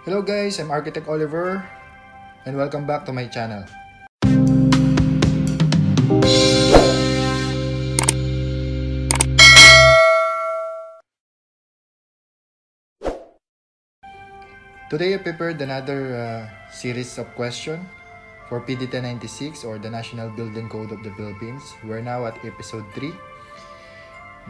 Hello guys, I'm Architect Oliver and welcome back to my channel. Today I prepared another uh, series of questions for PD 1096 or the National Building Code of the Philippines. We're now at episode 3.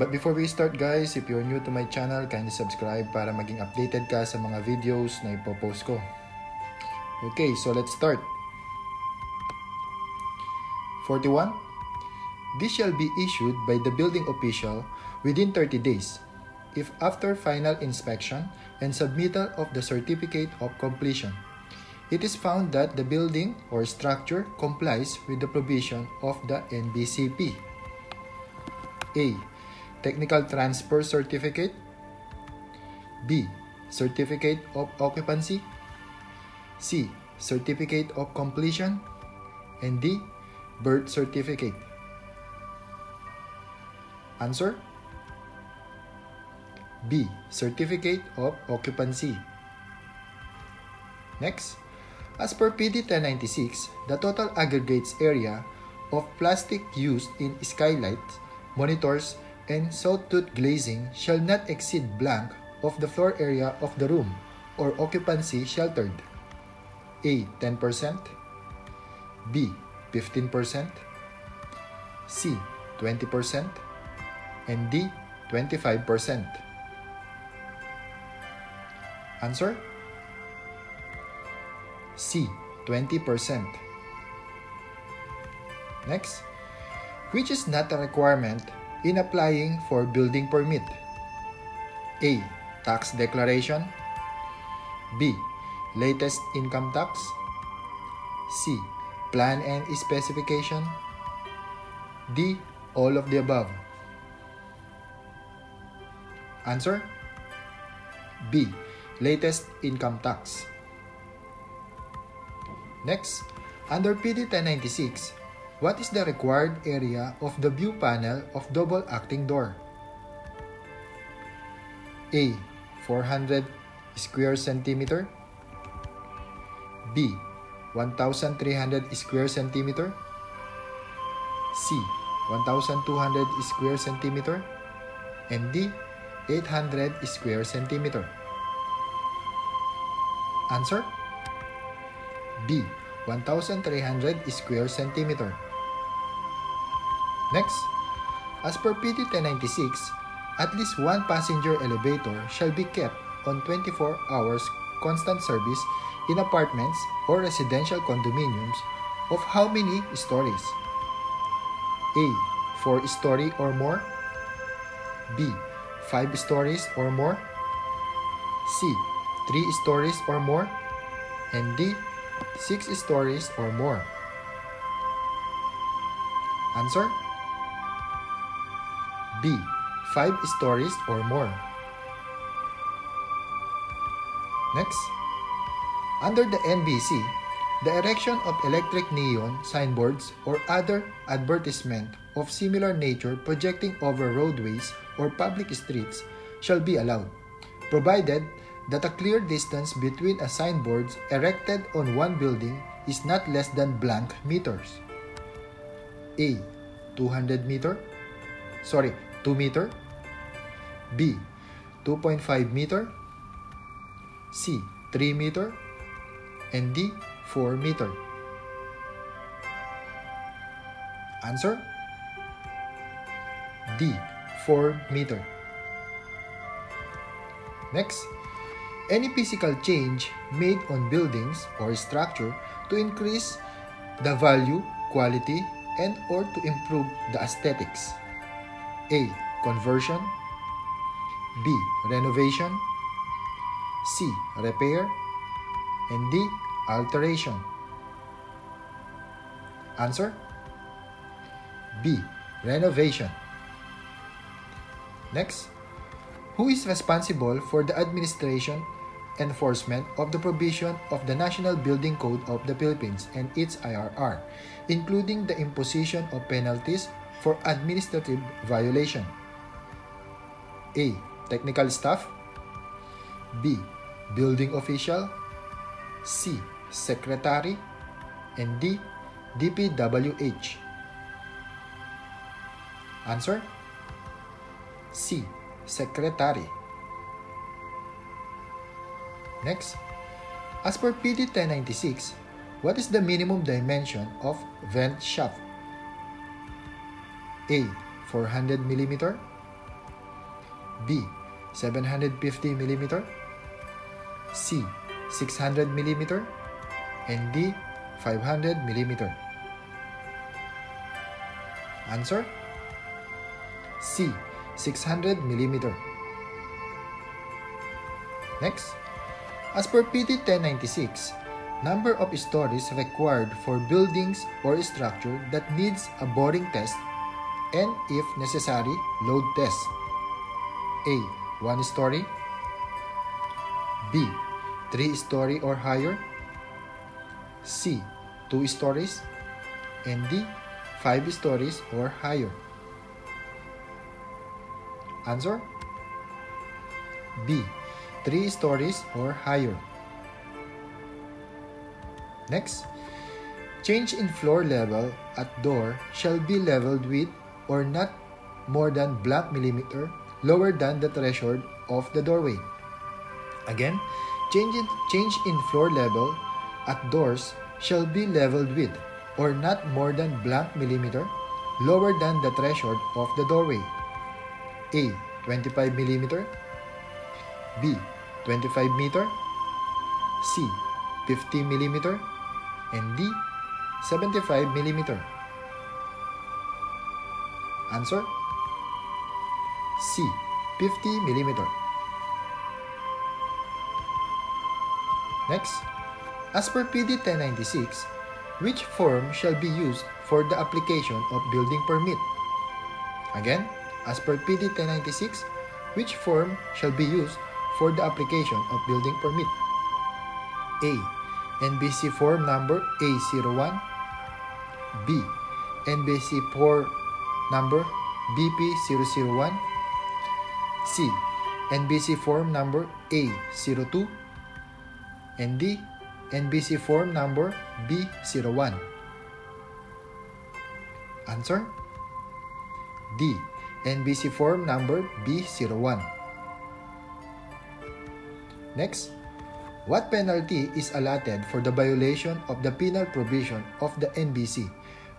But before we start guys, if you're new to my channel, kindly subscribe para maging updated ka sa mga videos na ipopost ko. Okay, so let's start. 41. This shall be issued by the building official within 30 days if after final inspection and submittal of the certificate of completion, it is found that the building or structure complies with the provision of the NBCP. A. Technical Transfer Certificate B. Certificate of Occupancy C. Certificate of Completion and D. Birth Certificate Answer B. Certificate of Occupancy. Next, as per PD 1096, the total aggregates area of plastic used in skylights, monitors, and sawtooth glazing shall not exceed blank of the floor area of the room or occupancy sheltered. A. 10% B. 15% C. 20% and D. 25%. Answer? C. 20%. Next, which is not a requirement in applying for building permit? A. Tax declaration. B. Latest income tax. C. Plan and specification. D. All of the above. Answer? B latest income tax. Next, under PD 1096, what is the required area of the view panel of double acting door? A. 400 square centimeter B. 1,300 square centimeter C. 1,200 square centimeter and D. 800 square centimeter. Answer? B. 1,300 square centimeter. Next, as per PD 1096, at least one passenger elevator shall be kept on 24 hours constant service in apartments or residential condominiums of how many stories? A. 4 story or more B. 5 stories or more C. 3 stories or more, and D. 6 stories or more. Answer B. 5 stories or more. Next, under the NBC, the erection of electric neon signboards or other advertisement of similar nature projecting over roadways or public streets shall be allowed, provided that a clear distance between a signboards erected on one building is not less than blank meters. A. 200 meter sorry 2 meter. B 2.5 meter. C 3 meter. And D 4 meter. Answer? D 4 meter. Next any physical change made on buildings or structure to increase the value, quality, and or to improve the aesthetics. A. Conversion B. Renovation C. Repair and D. Alteration Answer B. Renovation Next, who is responsible for the administration enforcement of the provision of the National Building Code of the Philippines and its IRR, including the imposition of penalties for administrative violation. A. Technical staff. B. Building official. C. Secretary and D. DPWH. Answer C. Secretary. Next, as per PD 1096, what is the minimum dimension of vent shaft? A. 400 mm B. 750 mm C. 600 mm and D. 500 mm. Answer C. 600 mm. Next, as per PD 1096, number of stories required for buildings or structure that needs a boring test and if necessary, load test. A. 1 story B. 3 story or higher C. 2 stories and D. 5 stories or higher. Answer B. 3 stories or higher. Next, change in floor level at door shall be leveled with or not more than blank millimeter lower than the threshold of the doorway. Again, change in, change in floor level at doors shall be leveled with or not more than blank millimeter lower than the threshold of the doorway. A. 25 millimeter B. 25 meter C. 50 millimeter and D. 75 millimeter. Answer C. 50 millimeter. Next, as per PD 1096, which form shall be used for the application of building permit? Again, as per PD 1096, which form shall be used for the application of building permit? A. NBC form number A01 B. NBC form number BP001 C. NBC form number A02 and D. NBC form number B01. Answer D. NBC form number B01. Next, what penalty is allotted for the violation of the penal provision of the NBC,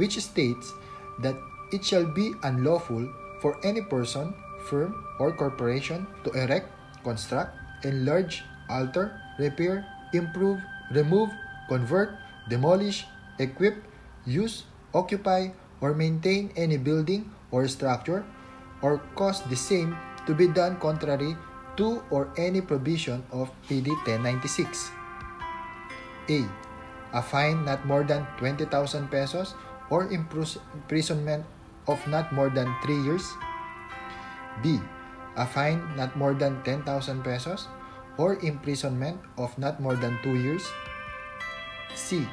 which states that it shall be unlawful for any person, firm, or corporation to erect, construct, enlarge, alter, repair, improve, remove, convert, demolish, equip, use, occupy, or maintain any building or structure, or cause the same to be done contrary to or any provision of PD 1096. A. A fine not more than 20,000 pesos or imprisonment of not more than 3 years. B. A fine not more than 10,000 pesos or imprisonment of not more than 2 years. C.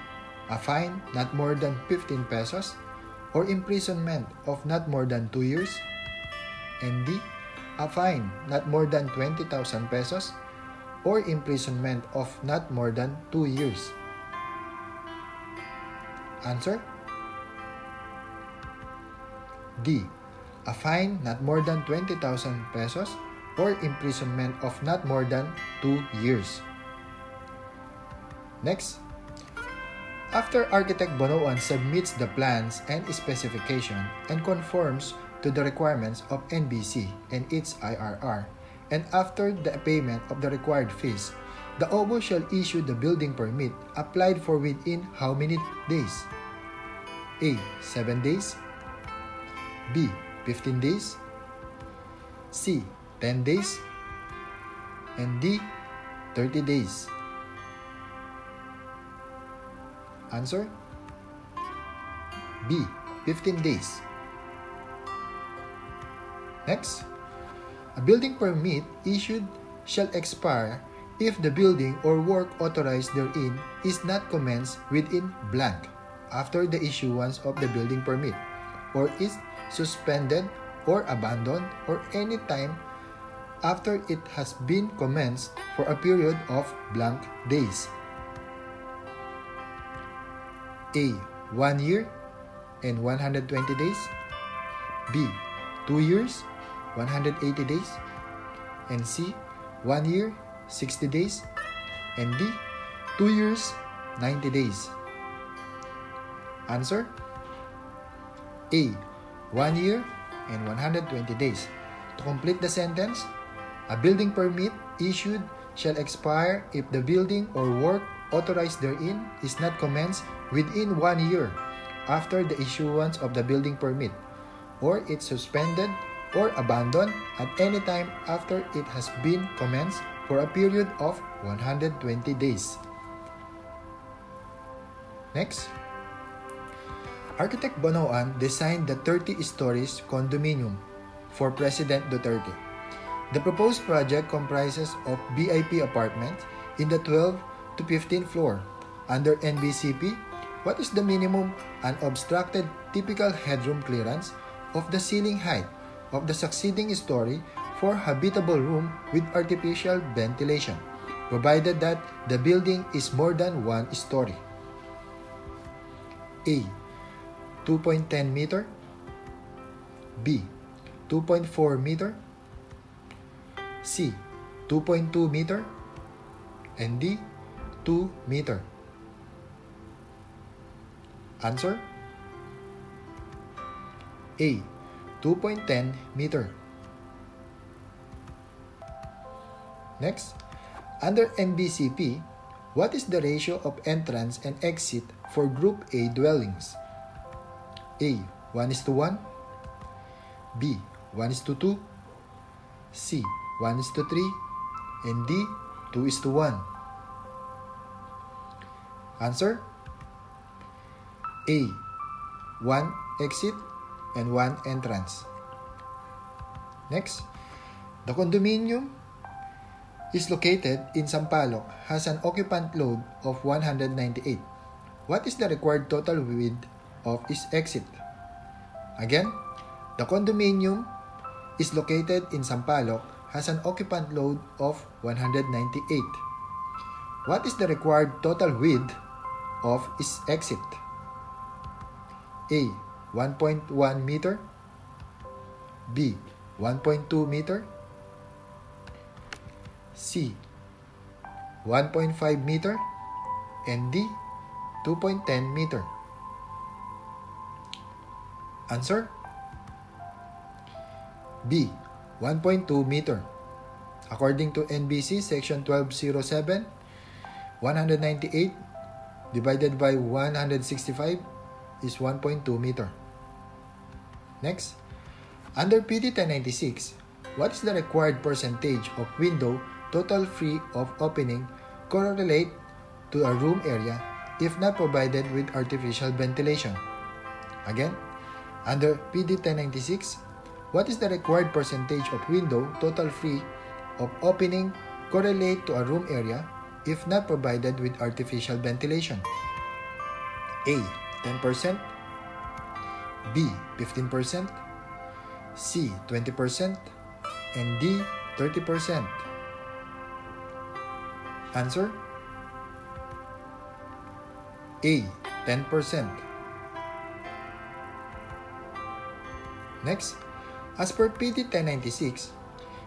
A fine not more than 15 pesos or imprisonment of not more than 2 years. And D. A fine not more than 20,000 pesos or imprisonment of not more than 2 years. Answer D. A fine not more than 20,000 pesos or imprisonment of not more than 2 years. Next, after architect Bonoan submits the plans and specification and conforms to the requirements of NBC and its IRR, and after the payment of the required fees, the OBO shall issue the building permit applied for within how many days? A. 7 days B. 15 days C. 10 days and D. 30 days Answer B. 15 days Next, a building permit issued shall expire if the building or work authorized therein is not commenced within blank after the issuance of the building permit or is suspended or abandoned or any time after it has been commenced for a period of blank days. A. 1 year and 120 days. B. 2 years, 180 days. And C. 1 year, 60 days. And D. 2 years, 90 days. Answer A. 1 year and 120 days. To complete the sentence, a building permit issued shall expire if the building or work authorized therein is not commenced within one year after the issuance of the building permit, or it's suspended or abandoned at any time after it has been commenced for a period of 120 days. Next. Architect Bonoan designed the 30 stories condominium for President Duterte. The proposed project comprises of BIP apartments in the 12 to 15th floor. Under NBCP, what is the minimum unobstructed typical headroom clearance of the ceiling height of the succeeding story for habitable room with artificial ventilation, provided that the building is more than one story? A. 2.10 meter B. 2.4 meter C. 2.2 meter and D. 2 meter. Answer A. 2.10 meter. Next, under NBCP, what is the ratio of entrance and exit for Group A dwellings? A. 1 is to 1 B. 1 is to 2 C. 1 is to 3 and D. 2 is to 1 Answer A. 1 exit and 1 entrance. Next, the condominium is located in Sampaloc has an occupant load of 198. What is the required total width of its exit? Again, the condominium is located in Sampaloc has an occupant load of 198. What is the required total width of its exit? A. 1.1 meter B. 1.2 meter C. 1.5 meter and D. 2.10 meter Answer B. 1.2 meter According to NBC section 1207 198 divided by 165 is 1.2 meter. Next, under PD 1096, what is the required percentage of window total free of opening correlate to a room area if not provided with artificial ventilation? Again, under PD 1096, what is the required percentage of window total free of opening correlate to a room area if not provided with artificial ventilation? A. 10%, B. 15%, C. 20%, and D. 30%. Answer A. 10%. Next, as per PD 1096,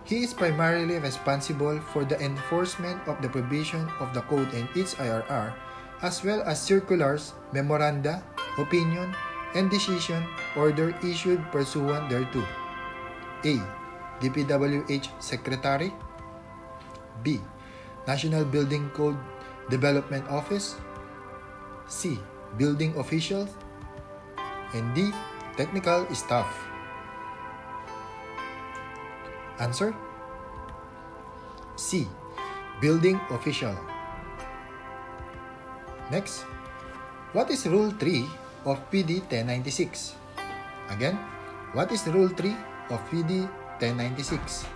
he is primarily responsible for the enforcement of the provision of the code and its IRR as well as circulars, memoranda, opinion, and decision order issued pursuant thereto. A. DPWH Secretary B. National Building Code Development Office C. Building Officials and D. Technical Staff Answer C. Building Official Next, what is Rule 3 of PD 1096? Again, what is Rule 3 of PD 1096?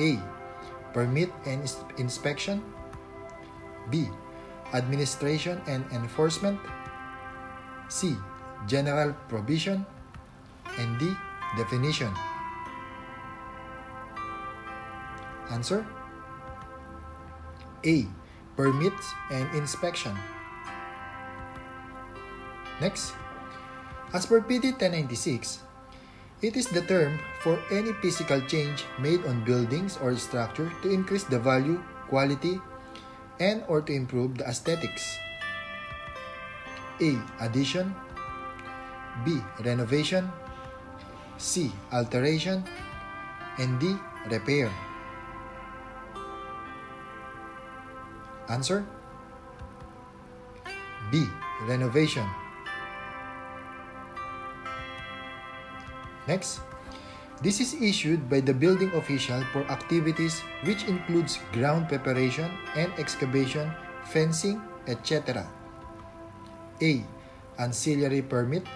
A. Permit and inspection. B. Administration and enforcement. C. General provision. And D. Definition. Answer A. Permits and inspection. Next, as per PD 1096, it is the term for any physical change made on buildings or structure to increase the value, quality, and or to improve the aesthetics. A. Addition B. Renovation C. Alteration and D. Repair. Answer B. Renovation. Next, this is issued by the building official for activities which includes ground preparation and excavation, fencing, etc. A. Ancillary permit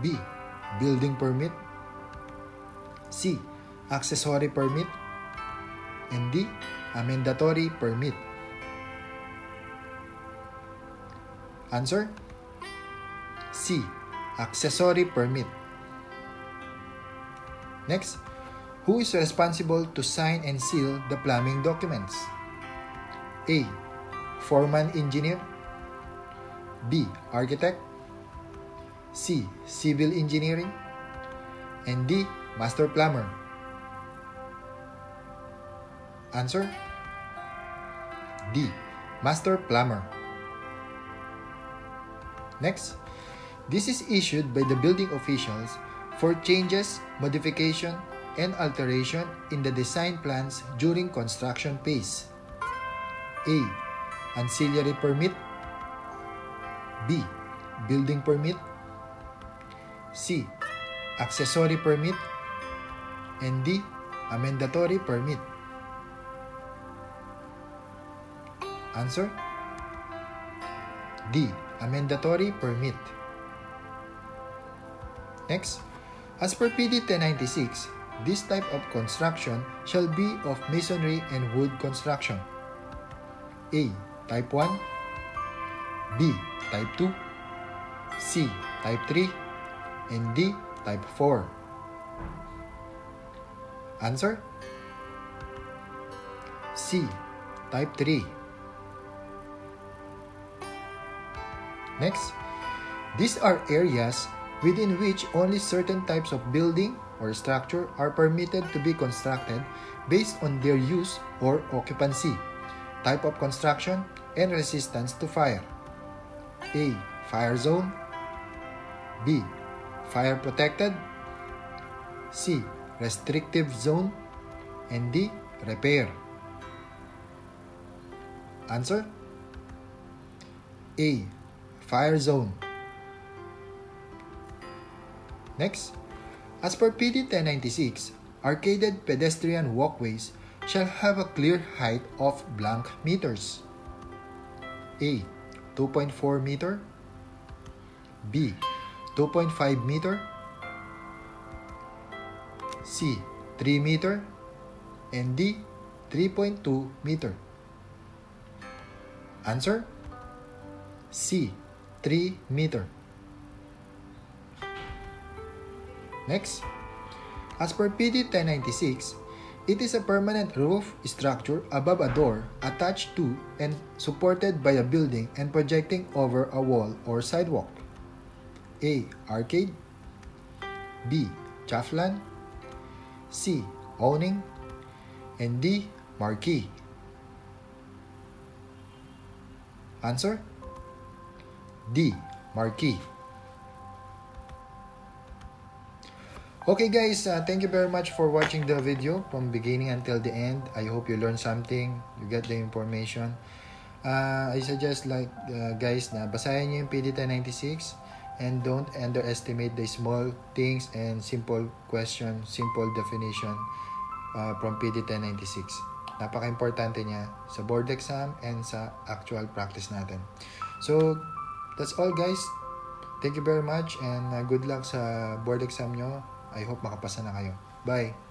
B. Building permit C. Accessory permit and D. Amendatory permit. Answer C. Accessory permit. Next, who is responsible to sign and seal the plumbing documents? A. Foreman engineer B. Architect C. Civil engineering and D. Master plumber Answer D. Master plumber Next, this is issued by the building officials for changes, modification, and alteration in the design plans during construction phase. A. Ancillary permit B. Building permit C. Accessory permit and D. Amendatory permit. Answer D. Amendatory permit. Next, as per PD 1096, this type of construction shall be of masonry and wood construction. A. Type 1 B. Type 2 C. Type 3 and D. Type 4 Answer C. Type 3 Next, these are areas within which only certain types of building or structure are permitted to be constructed based on their use or occupancy, type of construction, and resistance to fire. A. Fire zone. B. Fire protected. C. Restrictive zone. And D. Repair. Answer A. Fire zone. Next, as per PD 1096, arcaded pedestrian walkways shall have a clear height of blank meters. A. 2.4 meter B. 2.5 meter C. 3 meter and D. 3.2 meter Answer C. 3 meter Next, as per PD 1096, it is a permanent roof structure above a door attached to and supported by a building and projecting over a wall or sidewalk. A. Arcade B. Chaflan C. Awning and D. Marquee. Answer D. Marquee. Okay guys, uh, thank you very much for watching the video from beginning until the end. I hope you learned something, you get the information. Uh, I suggest like uh, guys na basahin niyo yung PD1096 and don't underestimate the small things and simple question, simple definition uh, from PD1096. Napaka-importante niya sa board exam and sa actual practice natin. So, that's all guys. Thank you very much and uh, good luck sa board exam nyo. I hope makapasa na kayo. Bye!